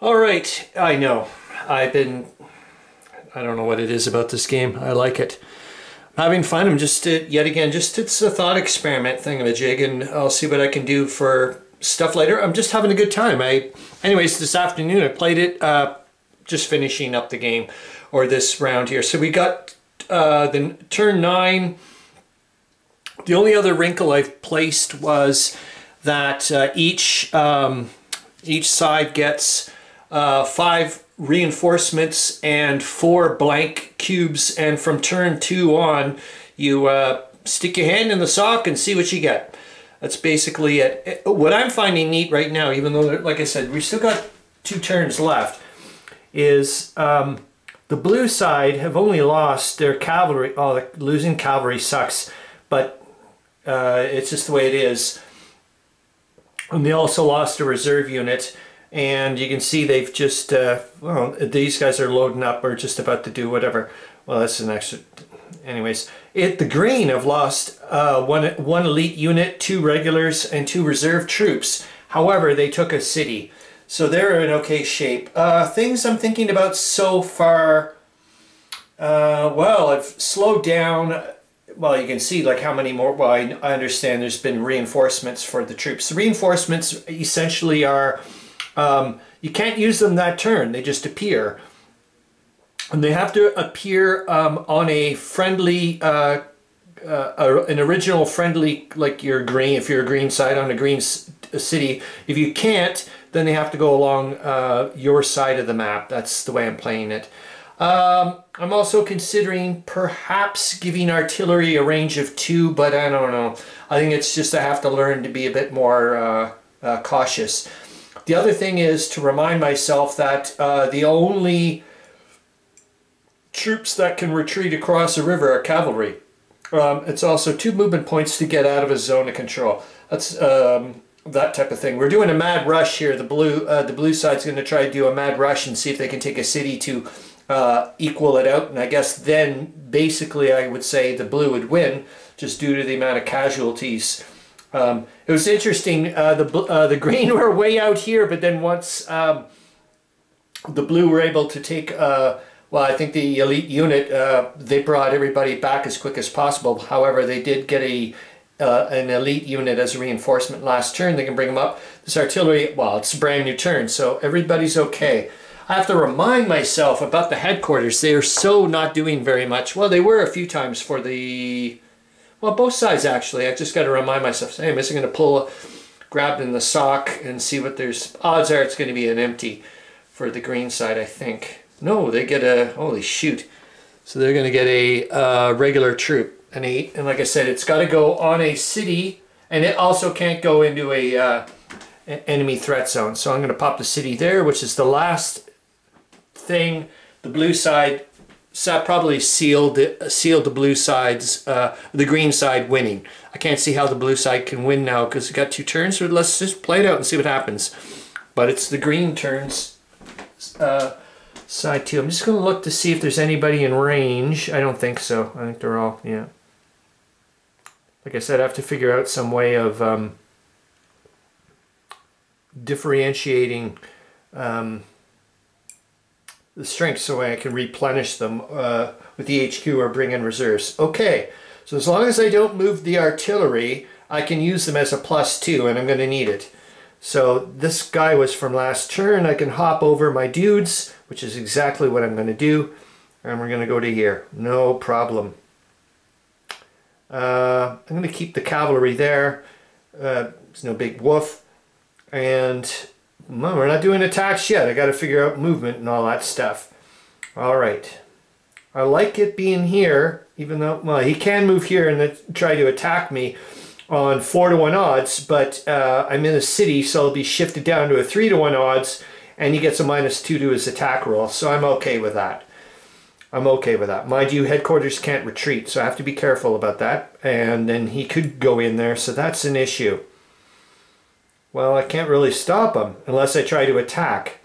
All right, I know. I've been, I don't know what it is about this game. I like it. I'm having fun. I'm just, uh, yet again, just it's a thought experiment thing of a jig and I'll see what I can do for stuff later. I'm just having a good time. I, anyways, this afternoon I played it, uh, just finishing up the game or this round here. So we got uh, the turn nine. The only other wrinkle I've placed was that uh, each um, each side gets uh, five reinforcements and four blank cubes and from turn two on you uh, stick your hand in the sock and see what you get. That's basically it. What I'm finding neat right now, even though, like I said, we've still got two turns left, is um, the blue side have only lost their cavalry. Oh, losing cavalry sucks, but uh, it's just the way it is. And they also lost a reserve unit and you can see they've just uh, well these guys are loading up or just about to do whatever. Well that's an extra anyways. It the green have lost uh, one one elite unit two regulars and two reserve troops. However they took a city. So they're in okay shape. Uh, things I'm thinking about so far uh, well I've slowed down. Well, you can see like how many more, well, I, I understand there's been reinforcements for the troops. The reinforcements essentially are um, you can't use them that turn. They just appear. And they have to appear um, on a friendly, uh, uh, an original friendly, like your green, if you're a green side on a green city. If you can't, then they have to go along uh, your side of the map. That's the way I'm playing it. Um, I'm also considering perhaps giving artillery a range of two, but I don't know. I think it's just I have to learn to be a bit more uh, uh, cautious. The other thing is to remind myself that uh, the only troops that can retreat across a river are cavalry. Um, it's also two movement points to get out of a zone of control. That's um, that type of thing. We're doing a mad rush here. The blue uh, the blue side's going to try to do a mad rush and see if they can take a city to uh, equal it out. And I guess then basically I would say the blue would win just due to the amount of casualties um, it was interesting. Uh, the uh, the green were way out here, but then once um, the blue were able to take, uh, well, I think the elite unit, uh, they brought everybody back as quick as possible. However, they did get a uh, an elite unit as a reinforcement last turn. They can bring them up. This artillery, well, it's a brand new turn, so everybody's okay. I have to remind myself about the headquarters. They are so not doing very much. Well, they were a few times for the well, both sides actually. I just got to remind myself, hey, I'm just going to pull, grab in the sock and see what there's. Odds are it's going to be an empty for the green side, I think. No, they get a, holy shoot. So they're going to get a uh, regular troop, an eight. And like I said, it's got to go on a city and it also can't go into a uh, enemy threat zone. So I'm going to pop the city there, which is the last thing. The blue side so I probably sealed sealed the blue sides, uh, the green side winning. I can't see how the blue side can win now because it got two turns. So let's just play it out and see what happens. But it's the green turns uh, side two. I'm just going to look to see if there's anybody in range. I don't think so. I think they're all yeah. Like I said, I have to figure out some way of um, differentiating. Um, the strength so I can replenish them uh, with the HQ or bring in reserves. Okay, so as long as I don't move the artillery, I can use them as a plus two and I'm going to need it. So this guy was from last turn. I can hop over my dudes, which is exactly what I'm going to do. And we're going to go to here. No problem. Uh, I'm going to keep the cavalry there. Uh, it's no big woof. And well, we're not doing attacks yet. I got to figure out movement and all that stuff. All right. I like it being here, even though, well, he can move here and then try to attack me on 4 to 1 odds, but uh, I'm in a city, so I'll be shifted down to a 3 to 1 odds, and he gets a minus 2 to his attack roll, so I'm okay with that. I'm okay with that. Mind you, headquarters can't retreat, so I have to be careful about that, and then he could go in there, so that's an issue. Well, I can't really stop him unless I try to attack.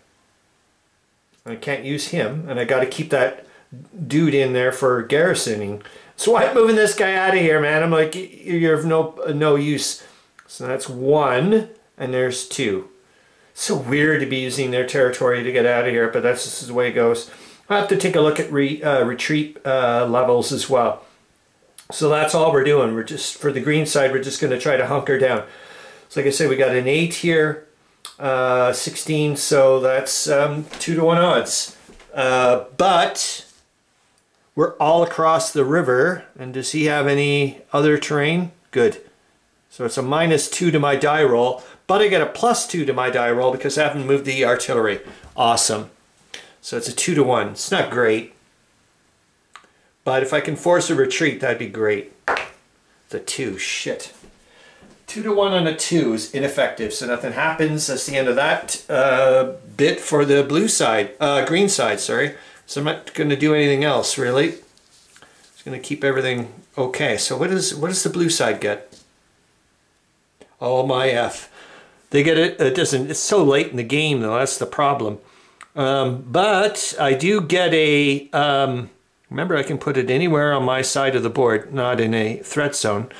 I can't use him, and I got to keep that dude in there for garrisoning. So I'm moving this guy out of here, man. I'm like, you're of no no use. So that's one, and there's two. so weird to be using their territory to get out of here, but that's just the way it goes. I'll have to take a look at re, uh, retreat uh, levels as well. So that's all we're doing. We're just, for the green side, we're just going to try to hunker down. So like I said, we got an 8 here, uh, 16, so that's um, 2 to 1 odds. Uh, but we're all across the river, and does he have any other terrain? Good. So it's a minus 2 to my die roll, but I get a plus 2 to my die roll because I haven't moved the artillery. Awesome. So it's a 2 to 1. It's not great. But if I can force a retreat, that'd be great. The 2. Shit. 2 to 1 on a 2 is ineffective, so nothing happens. That's the end of that uh, bit for the blue side, uh, green side, sorry. So I'm not going to do anything else, really. Just going to keep everything okay. So what, is, what does the blue side get? Oh my F. They get it, it doesn't, it's so late in the game though, that's the problem. Um, but I do get a, um, remember I can put it anywhere on my side of the board, not in a threat zone.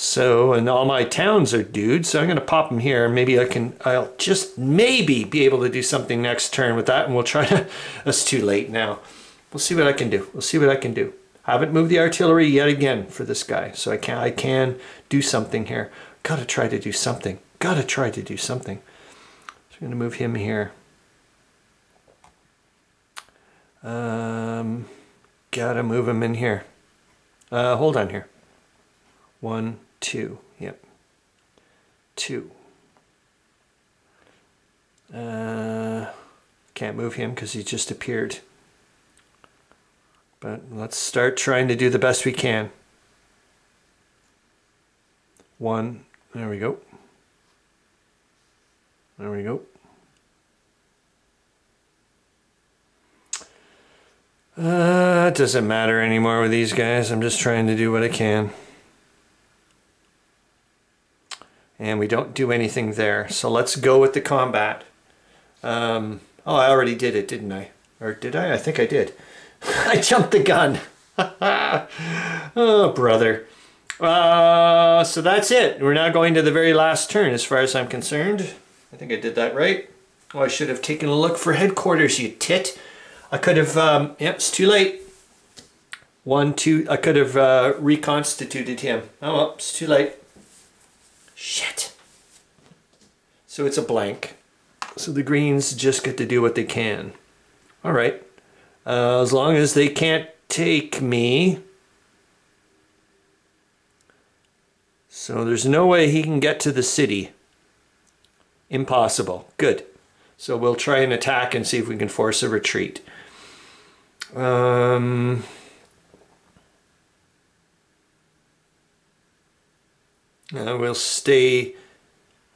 So, and all my towns are dudes, so I'm going to pop them here. Maybe I can, I'll just maybe be able to do something next turn with that, and we'll try to, that's too late now. We'll see what I can do. We'll see what I can do. I haven't moved the artillery yet again for this guy, so I can, I can do something here. Gotta try to do something. Gotta try to do something. So I'm going to move him here. Um, gotta move him in here. Uh, hold on here. One, two, yep. Two. Uh, can't move him because he just appeared. But let's start trying to do the best we can. One, there we go. There we go. Uh, it doesn't matter anymore with these guys. I'm just trying to do what I can. And we don't do anything there. So let's go with the combat. Um, oh, I already did it, didn't I? Or did I? I think I did. I jumped the gun. oh, brother. Uh, so that's it. We're now going to the very last turn as far as I'm concerned. I think I did that right. Oh, I should have taken a look for headquarters, you tit. I could have, um, yep, it's too late. One, two, I could have uh, reconstituted him. Oh well, it's too late. Shit. So it's a blank. So the greens just get to do what they can. All right. Uh, as long as they can't take me. So there's no way he can get to the city. Impossible. Good. So we'll try and attack and see if we can force a retreat. Um, uh, we'll stay,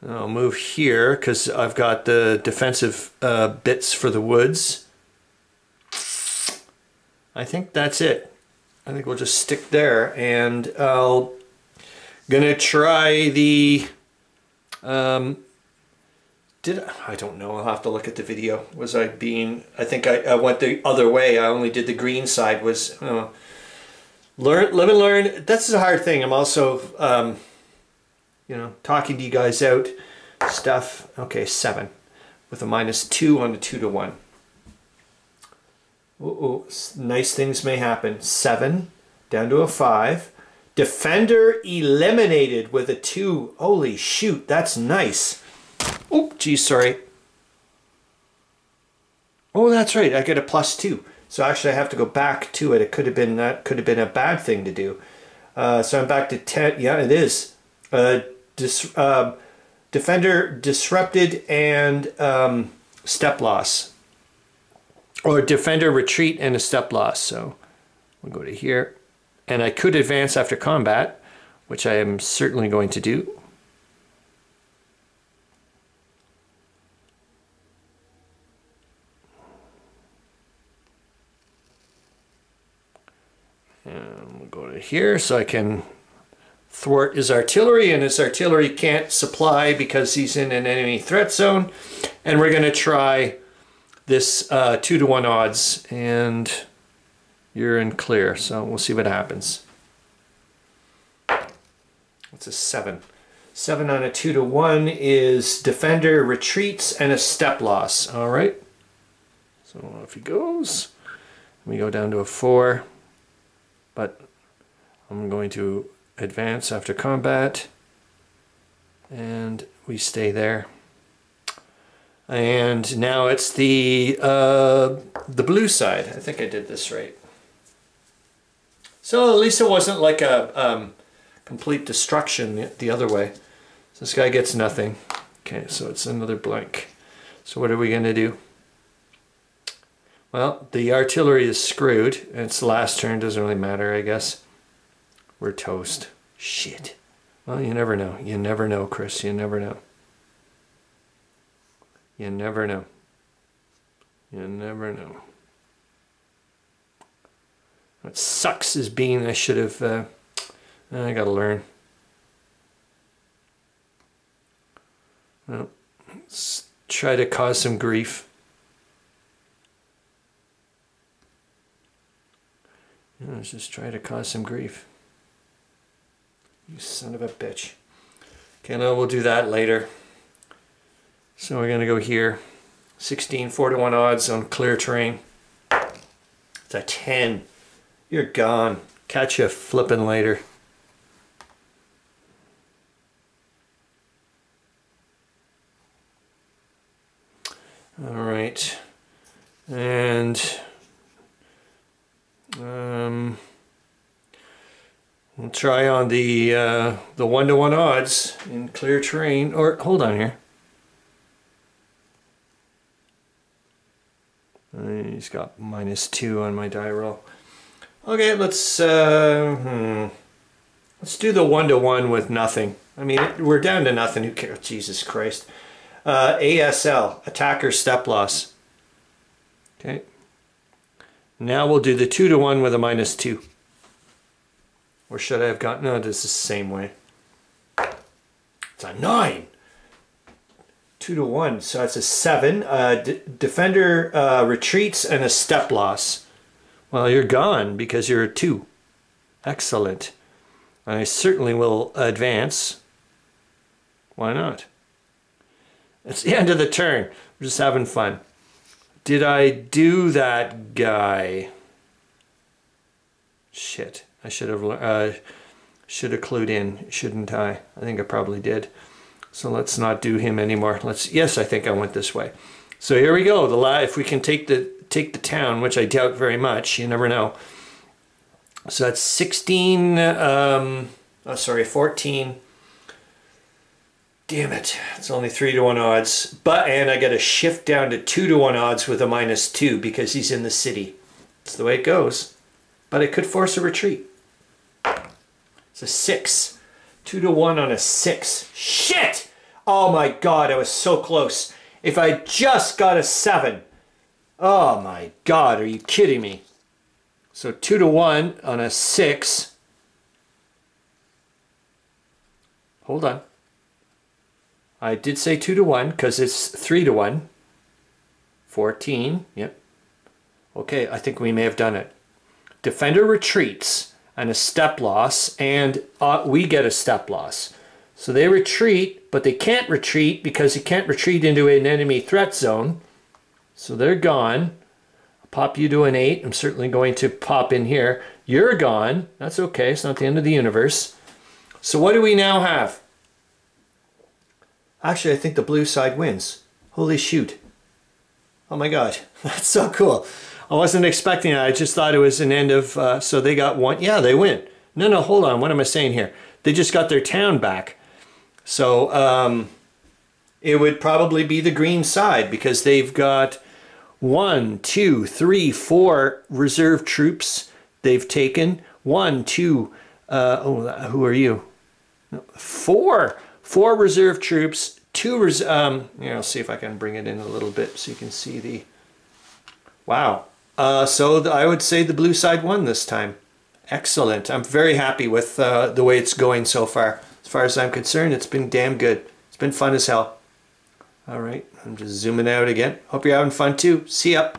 I'll move here because I've got the defensive uh, bits for the woods. I think that's it. I think we'll just stick there and I'll gonna try the um, did I don't know. I'll have to look at the video. Was I being I think I, I went the other way. I only did the green side was uh, learn live and learn. That's a hard thing. I'm also um, you know talking to you guys out stuff okay seven with a minus two on the two to one Ooh, nice things may happen seven down to a five defender eliminated with a two holy shoot that's nice Oh, geez, sorry. Oh, that's right. I get a plus two. So actually, I have to go back to it. It could have been that could have been a bad thing to do. Uh, so I'm back to ten. Yeah, it is. Uh, dis, uh, defender disrupted and um, step loss, or defender retreat and a step loss. So we'll go to here, and I could advance after combat, which I am certainly going to do. And we'll go to here so I can thwart his artillery and his artillery can't supply because he's in an enemy threat zone. And we're going to try this uh, two to one odds and you're in clear. So we'll see what happens. It's a seven. Seven on a two to one is defender retreats and a step loss. All right. So if he goes, we go down to a four, but I'm going to advance after combat and we stay there. And now it's the uh, the blue side. I think I did this right. So at least it wasn't like a um, complete destruction the, the other way. So this guy gets nothing. Okay, so it's another blank. So what are we going to do? Well, the artillery is screwed. It's last turn, doesn't really matter, I guess. We're toast. Shit. Well, you never know. You never know, Chris. You never know. You never know. You never know. What sucks is being I should have... Uh, I gotta learn. Well, let's try to cause some grief. Let's just try to cause some grief. You son of a bitch. Okay, now we'll do that later. So we're gonna go here. 16, 4 to 1 odds on clear terrain. It's a 10. You're gone. Catch you flipping later. All right. And um, we'll try on the uh, the one to one odds in clear terrain. Or hold on here. He's got minus two on my die roll. Okay, let's uh, hmm. let's do the one to one with nothing. I mean, we're down to nothing. Who cares? Jesus Christ. Uh, ASL, attacker step loss. Okay. Now we'll do the 2 to 1 with a minus 2. Or should I have gotten... No, this is the same way. It's a 9. 2 to 1, so that's a 7. Uh, defender uh, retreats and a step loss. Well, you're gone because you're a 2. Excellent. I certainly will advance. Why not? It's the end of the turn. We're just having fun. Did I do that guy? Shit. I should have uh, should have clued in, shouldn't I? I think I probably did. So let's not do him anymore. Let's. Yes, I think I went this way. So here we go. The la if we can take the take the town, which I doubt very much. You never know. So that's 16. Um, oh, sorry, 14 Damn it. It's only 3 to 1 odds. But, and I got to shift down to 2 to 1 odds with a minus 2 because he's in the city. That's the way it goes. But it could force a retreat. It's a 6. 2 to 1 on a 6. Shit! Oh my god, I was so close. If I just got a 7. Oh my god, are you kidding me? So 2 to 1 on a 6. Hold on. I did say 2 to 1 because it's 3 to 1. 14, yep. Okay, I think we may have done it. Defender retreats and a step loss, and uh, we get a step loss. So they retreat, but they can't retreat because you can't retreat into an enemy threat zone. So they're gone. I'll pop you to an 8. I'm certainly going to pop in here. You're gone. That's okay. It's not the end of the universe. So what do we now have? Actually, I think the blue side wins. Holy shoot. Oh my god, that's so cool. I wasn't expecting it. I just thought it was an end of, uh, so they got one. Yeah, they win. No, no, hold on. What am I saying here? They just got their town back. So um, it would probably be the green side because they've got one, two, three, four reserve troops they've taken. One, two, uh, oh, who are you? Four four reserve troops, two res um, yeah, I'll see if I can bring it in a little bit so you can see the, wow. Uh, so I would say the blue side won this time. Excellent. I'm very happy with uh, the way it's going so far. As far as I'm concerned, it's been damn good. It's been fun as hell. All right, I'm just zooming out again. Hope you're having fun too. See ya.